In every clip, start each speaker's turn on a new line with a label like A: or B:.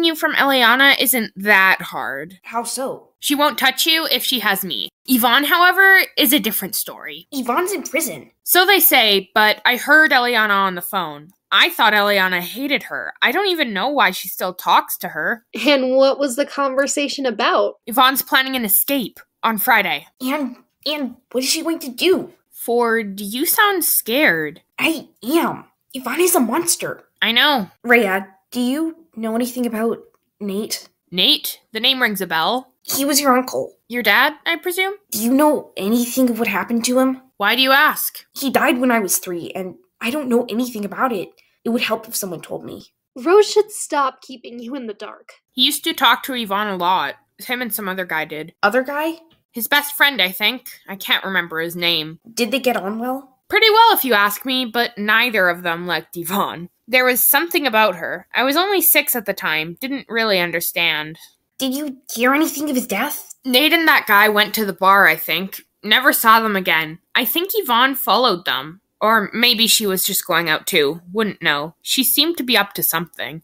A: Protecting you from Eliana isn't that hard.
B: How so?
A: She won't touch you if she has me. Yvonne, however, is a different story.
B: Yvonne's in prison.
A: So they say, but I heard Eliana on the phone. I thought Eliana hated her. I don't even know why she still talks to her.
C: And what was the conversation about?
A: Yvonne's planning an escape on Friday.
B: And and what is she going to do?
A: Ford, you sound scared.
B: I am. Yvonne is a monster.
A: I know.
B: Rhea, do you know anything about Nate?
A: Nate, the name rings a bell.
B: He was your uncle.
A: Your dad, I presume?
B: Do you know anything of what happened to him?
A: Why do you ask?
B: He died when I was three, and I don't know anything about it. It would help if someone told me.
C: Rose should stop keeping you in the dark.
A: He used to talk to Yvonne a lot. Him and some other guy did.
B: Other guy?
A: His best friend, I think. I can't remember his name.
B: Did they get on well?
A: Pretty well, if you ask me, but neither of them liked Yvonne. There was something about her. I was only six at the time, didn't really understand.
B: Did you hear anything of his death?
A: Nate and that guy went to the bar, I think. Never saw them again. I think Yvonne followed them. Or maybe she was just going out too. Wouldn't know. She seemed to be up to something.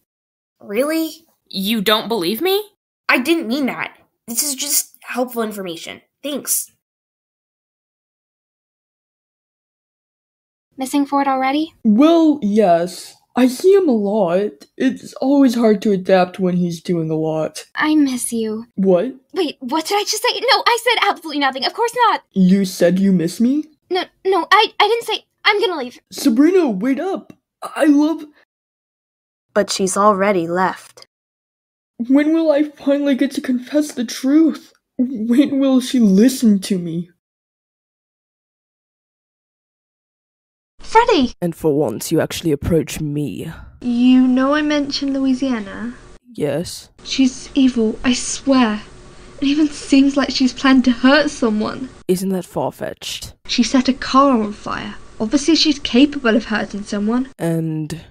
B: Really?
A: You don't believe me?
B: I didn't mean that. This is just helpful information. Thanks.
D: Missing Ford already?
E: Well, yes. I see him a lot. It's always hard to adapt when he's doing a lot.
D: I miss you.
E: What?
D: Wait, what did I just say? No, I said absolutely nothing. Of course not.
E: You said you miss me?
D: No, no, I, I didn't say. I'm gonna leave.
E: Sabrina, wait up! I love.
F: But she's already left.
E: When will I finally get to confess the truth? When will she listen to me?
G: Freddie!
H: And for once, you actually approach me.
G: You know I mentioned Louisiana?
H: Yes?
G: She's evil, I swear. It even seems like she's planned to hurt someone.
H: Isn't that far fetched?
G: She set a car on fire. Obviously, she's capable of hurting someone.
H: And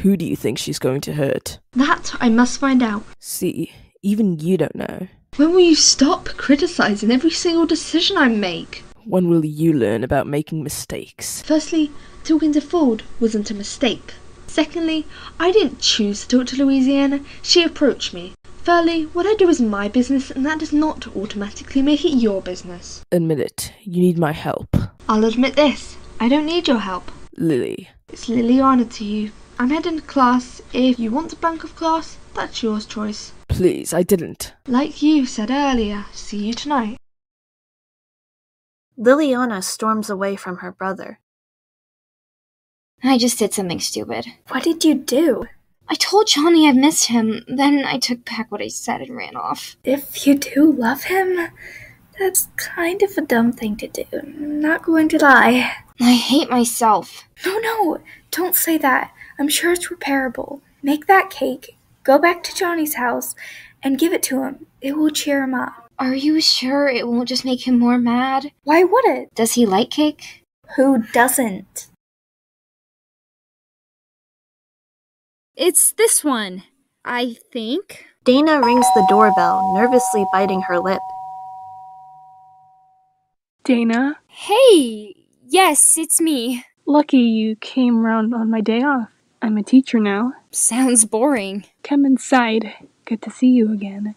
H: who do you think she's going to hurt?
G: That I must find out.
H: See, even you don't know.
G: When will you stop criticizing every single decision I make?
H: When will you learn about making mistakes?
G: Firstly, talking to Ford wasn't a mistake. Secondly, I didn't choose to talk to Louisiana, she approached me. Thirdly, what I do is my business, and that does not automatically make it your business.
H: Admit it, you need my help.
G: I'll admit this I don't need your help.
H: Lily.
G: It's Lilliana to you. I'm heading to class. If you want to bunk off class, that's your choice.
H: Please, I didn't.
G: Like you said earlier, see you tonight.
F: Lilliana storms away from her brother.
D: I just did something stupid.
I: What did you do?
D: I told Johnny I missed him, then I took back what I said and ran off.
I: If you do love him, that's kind of a dumb thing to do. Not going to lie.
D: I hate myself.
I: No, no, don't say that. I'm sure it's repairable. Make that cake, go back to Johnny's house, and give it to him. It will cheer him up.
D: Are you sure it won't just make him more mad?
I: Why would it?
D: Does he like cake?
I: Who doesn't?
J: It's this one, I think.
F: Dana rings the doorbell, nervously biting her lip.
K: Dana?
J: Hey! Yes, it's me.
K: Lucky you came round on my day off. I'm a teacher now.
J: Sounds boring.
K: Come inside. Good to see you again.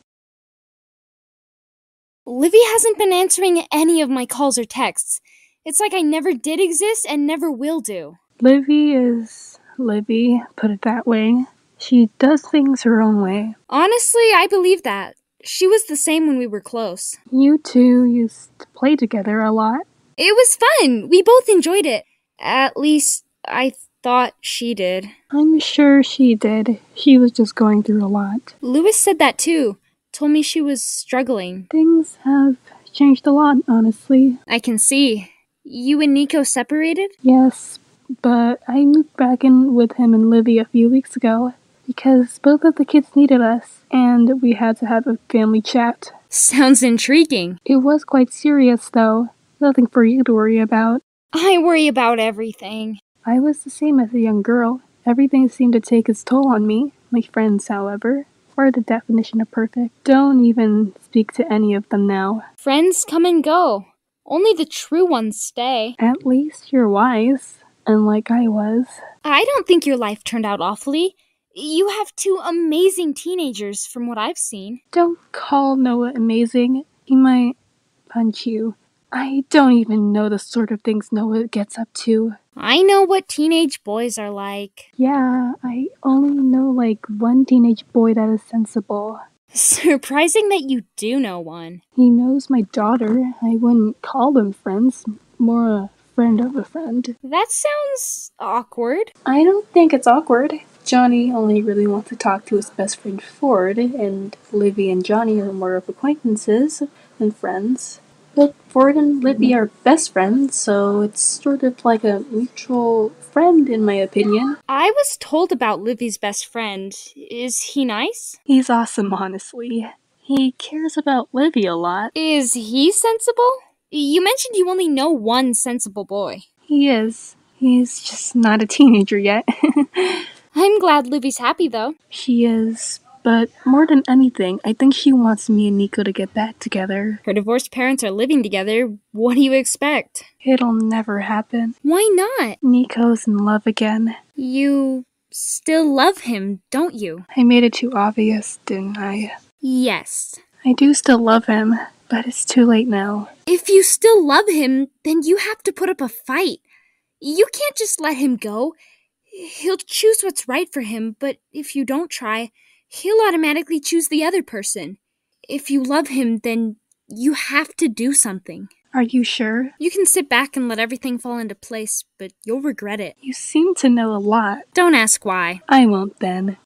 J: Livie hasn't been answering any of my calls or texts. It's like I never did exist and never will do.
K: Livie is Livie, put it that way. She does things her own way.
J: Honestly, I believe that. She was the same when we were close.
K: You two used to play together a lot.
J: It was fun. We both enjoyed it. At least, I thought she did.
K: I'm sure she did. She was just going through a lot.
J: Lewis said that too. Told me she was struggling.
K: Things have changed a lot, honestly.
J: I can see. You and Nico separated?
K: Yes, but I moved back in with him and Livie a few weeks ago because both of the kids needed us and we had to have a family chat.
J: Sounds intriguing.
K: It was quite serious, though. Nothing for you to worry about.
J: I worry about everything.
K: I was the same as a young girl. Everything seemed to take its toll on me. My friends, however, are the definition of perfect. Don't even speak to any of them now.
J: Friends come and go. Only the true ones stay.
K: At least you're wise, unlike I was.
J: I don't think your life turned out awfully. You have two amazing teenagers from what I've seen.
K: Don't call Noah amazing. He might punch you. I don't even know the sort of things Noah gets up to.
J: I know what teenage boys are like.
K: Yeah, I only know like one teenage boy that is sensible.
J: Surprising that you do know one.
K: He knows my daughter. I wouldn't call them friends, more a friend of a friend.
J: That sounds awkward.
K: I don't think it's awkward. Johnny only really wants to talk to his best friend Ford, and Livie and Johnny are more of acquaintances than friends. But Ford and Livie are best friends, so it's sort of like a mutual friend, in my opinion.
J: I was told about Livie's best friend. Is he nice?
K: He's awesome, honestly. He cares about Livie a lot.
J: Is he sensible? You mentioned you only know one sensible boy.
K: He is. He's just not a teenager yet.
J: I'm glad Livie's happy though.
K: She is. But more than anything, I think she wants me and Nico to get back together.
J: Her divorced parents are living together. What do you expect?
K: It'll never happen.
J: Why not?
K: Nico's in love again.
J: You still love him, don't you?
K: I made it too obvious, didn't I?
J: Yes.
K: I do still love him, but it's too late now.
J: If you still love him, then you have to put up a fight. You can't just let him go. He'll choose what's right for him, but if you don't try, he'll automatically choose the other person. If you love him, then you have to do something.
K: Are you sure?
J: You can sit back and let everything fall into place, but you'll regret it.
K: You seem to know a lot.
J: Don't ask why.
K: I won't then.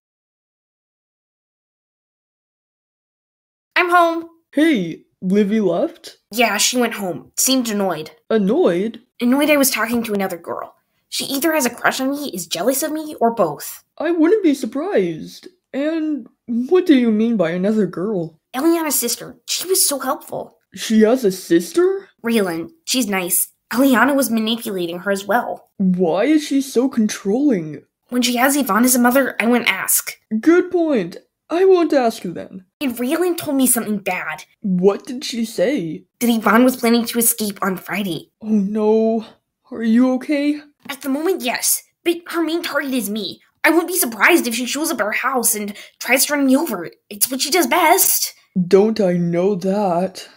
B: I'm home.
E: Hey, Livie left?
B: Yeah, she went home. Seemed annoyed.
E: Annoyed?
B: Annoyed I was talking to another girl. She either has a crush on me, is jealous of me, or both.
E: I wouldn't be surprised. And what do you mean by another girl?
B: Eliana's sister. She was so helpful.
E: She has a sister?
B: Rayalynn. She's nice. Eliana was manipulating her as well.
E: Why is she so controlling?
B: When she has Yvonne as a mother, I wouldn't ask.
E: Good point. I won't ask her then.
B: And Rayalynn told me something bad.
E: What did she say?
B: That Yvonne was planning to escape on Friday.
E: Oh no. Are you okay?
B: At the moment, yes. But her main target is me. I wouldn't be surprised if she shows up at our house and tries to run me over. It's what she does best.
E: Don't I know that?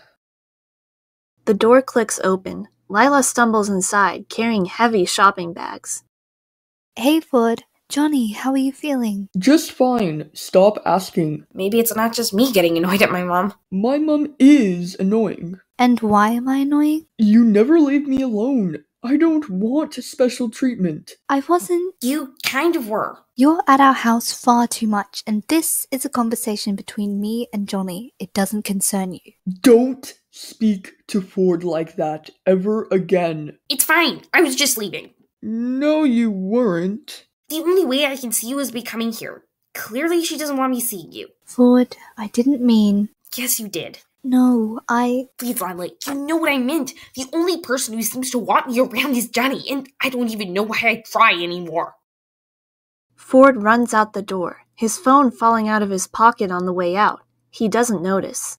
F: The door clicks open. Lilah stumbles inside, carrying heavy shopping bags.
L: Hey, Ford. Johnny, how are you feeling?
E: Just fine. Stop asking.
B: Maybe it's not just me getting annoyed at my mom.
E: My mom is annoying.
L: And why am I annoying?
E: You never leave me alone. I don't want special treatment.
L: I wasn't.
B: You kind of were.
L: You're at our house far too much, and this is a conversation between me and Johnny. It doesn't concern you.
E: Don't speak to Ford like that ever again.
B: It's fine. I was just leaving.
E: No, you weren't.
B: The only way I can see you is by coming here. Clearly, she doesn't want me seeing you.
L: Ford, I didn't mean.
B: Yes, you did.
L: No, I.
B: Please, Lilah, you know what I meant. The only person who seems to want me around is Johnny, and I don't even know why I try anymore.
F: Ford runs out the door, his phone falling out of his pocket on the way out. He doesn't notice.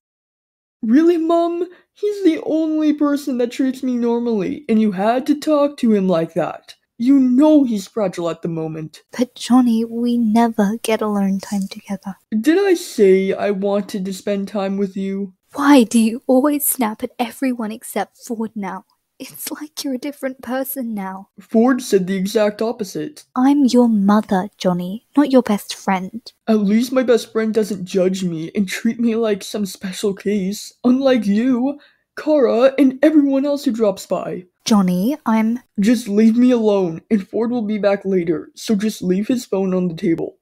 E: Really, Mum? He's the only person that treats me normally, and you had to talk to him like that. You know he's fragile at the moment.
L: But Johnny, we never get alone time together.
E: Did I say I wanted to spend time with you?
L: Why do you always snap at everyone except Ford now? It's like you're a different person now.
E: Ford said the exact opposite.
L: I'm your mother, Johnny, not your best friend.
E: At least my best friend doesn't judge me and treat me like some special case, unlike you, Cara, and everyone else who drops by.
L: Johnny, I'm.
E: Just leave me alone, and Ford will be back later, so just leave his phone on the table.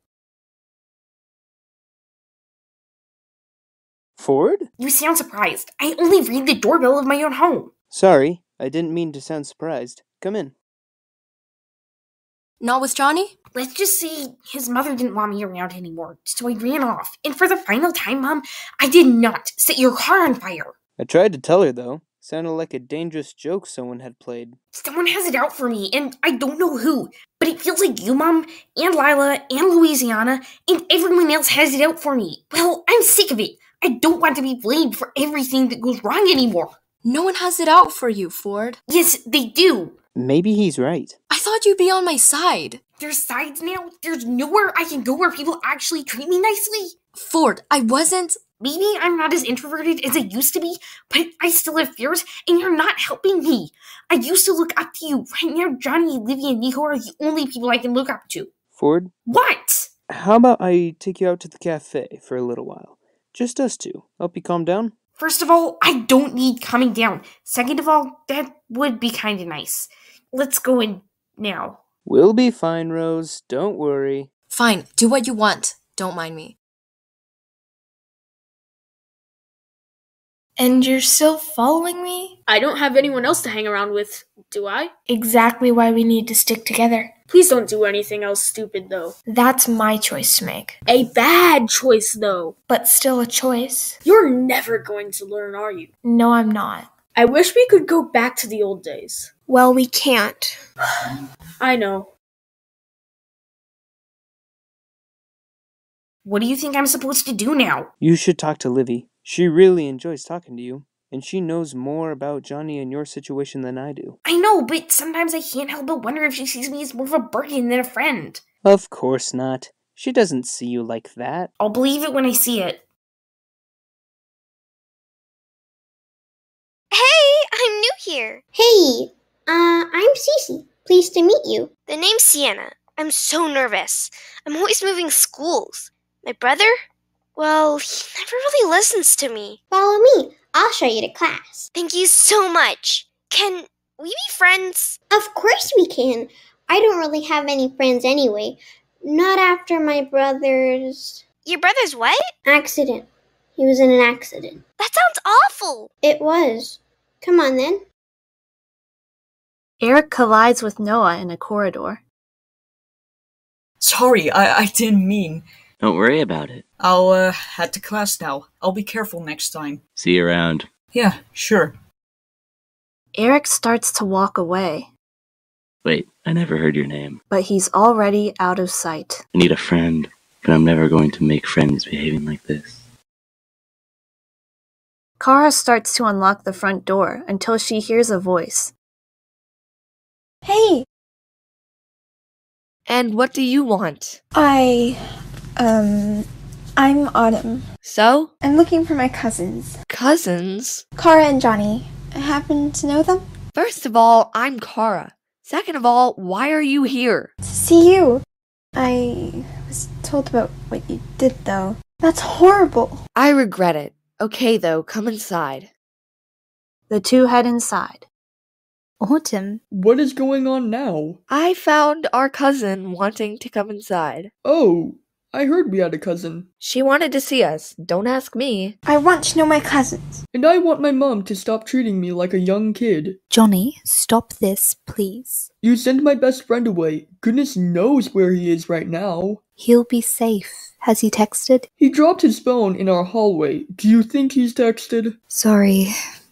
M: Ford?
B: You sound surprised. I only read the doorbell of my own home.
M: Sorry, I didn't mean to sound surprised. Come in.
N: Not with Johnny?
B: Let's just say his mother didn't want me around anymore, so I ran off. And for the final time, Mom, I did not set your car on fire.
M: I tried to tell her, though. Sounded like a dangerous joke someone had played.
B: Someone has it out for me, and I don't know who. But it feels like you, Mom, and Lilah, and Louisiana, and everyone else has it out for me. Well, I'm sick of it. I don't want to be blamed for everything that goes wrong anymore.
N: No one has it out for you, Ford.
B: Yes, they do.
M: Maybe he's right.
N: I thought you'd be on my side.
B: There's sides now? There's nowhere I can go where people actually treat me nicely?
N: Ford, I wasn't.
B: Maybe I'm not as introverted as I used to be, but I still have fears, and you're not helping me. I used to look up to you. Right now, Johnny, Olivia, and Nico are the only people I can look up to.
M: Ford,
B: What?
M: how about I take you out to the cafe for a little while? Just us two. Help you calm down?
B: First of all, I don't need calming down. Second of all, that would be kind of nice. Let's go in now.
M: We'll be fine, Rose. Don't worry.
N: Fine, do what you want. Don't mind me.
I: And you're still following me?
A: I don't have anyone else to hang around with, do I?
I: Exactly why we need to stick together.
A: Please don't do anything else stupid, though.
I: That's my choice to make.
A: A bad choice, though.
I: But still a choice.
A: You're never going to learn, are you?
I: No, I'm not.
A: I wish we could go back to the old days.
I: Well, we can't.
A: I know.
B: What do you think I'm supposed to do now?
M: You should talk to Livie. She really enjoys talking to you, and she knows more about Johnny and your situation than I do.
B: I know, but sometimes I can't help but wonder if she sees me as more of a burden than a friend.
M: Of course not. She doesn't see you like that.
B: I'll believe it when I see it.
O: Hey, I'm new here.
P: Hey, uh, I'm Cece. Pleased to meet you.
O: The name's Sienna. I'm so nervous. I'm always moving schools. My brother? Well, he never really listens to me.
P: Follow me. I'll show you to class.
O: Thank you so much. Can we be friends?
P: Of course we can. I don't really have any friends anyway. Not after my brother's
O: Your brother's what?
P: accident. He was in an accident.
O: That sounds awful.
P: It was. Come on then.
F: Eric collides with Noah in a corridor.
Q: Sorry, I, I didn't mean.
R: Don't worry about it.
Q: I'll, uh, head to class now. I'll be careful next time.
R: See you around.
Q: Yeah, sure.
F: Eric starts to walk away,
R: Wait, I never heard your name.
F: but he's already out of sight.
R: I need a friend, but I'm never going to make friends behaving like this.
F: Cara starts to unlock the front door until she hears a voice.
S: Hey,
T: And what do you want?
S: I, um, I'm Autumn.
T: So?
S: I'm looking for my cousins,
T: Cousins?
S: Cara and Johnny. I happen to know them.
T: First of all, I'm Cara. Second of all, why are you here?
S: To see you. I was told about what you did, though. That's horrible.
T: I regret it. Okay, though, come inside.
F: The two head inside.
L: Autumn.
E: What is going on now?
T: I found our cousin wanting to come inside.
E: Oh, I heard we had a cousin.
T: She wanted to see us. Don't ask me.
S: I want to know my cousins.
E: And I want my mom to stop treating me like a young kid.
L: Johnny, stop this, please.
E: You sent my best friend away. Goodness knows where he is right now.
L: He'll be safe. Has he texted?
E: He dropped his phone in our hallway. Do you think he's texted?
L: Sorry.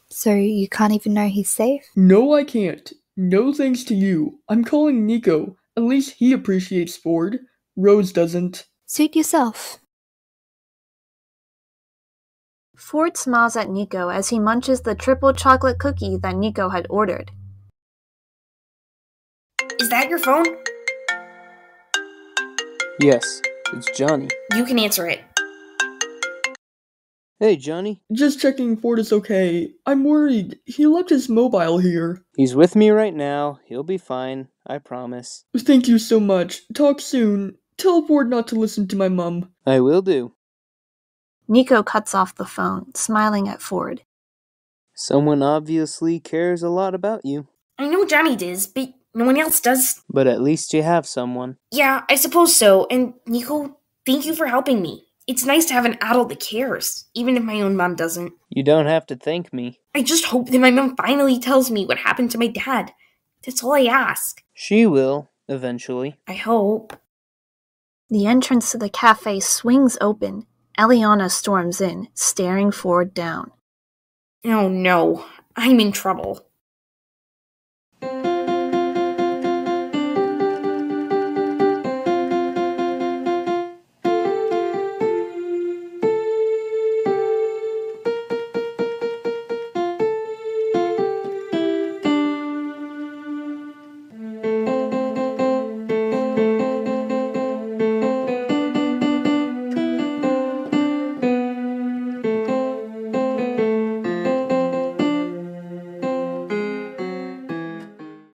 L: So you can't even know he's safe?
E: No, I can't. No thanks to you. I'm calling Nico. At least he appreciates Ford. Rose doesn't.
L: Suit yourself.
F: Ford smiles at Nico as he munches the triple chocolate cookie that Nico had ordered.
B: Is that your phone?
M: Yes, it's Johnny.
B: You can answer it.
M: Hey, Johnny.
E: Just checking Ford is okay. I'm worried. He left his mobile here.
M: He's with me right now. He'll be fine. I promise.
E: Thank you so much. Talk soon. Tell Ford not to listen to my mum.
M: I will do.
F: Nico cuts off the phone, smiling at Ford.
M: Someone obviously cares a lot about you.
B: I know Johnny does, but no one else does.
M: But at least you have someone.
B: Yeah, I suppose so. And Nico, thank you for helping me. It's nice to have an adult that cares, even if my own mom doesn't.
M: You don't have to thank me.
B: I just hope that my mom finally tells me what happened to my dad. That's all I ask.
M: She will, eventually.
B: I hope.
F: The entrance to the cafe swings open. Eliana storms in, staring Ford down.
B: Oh no, I'm in trouble.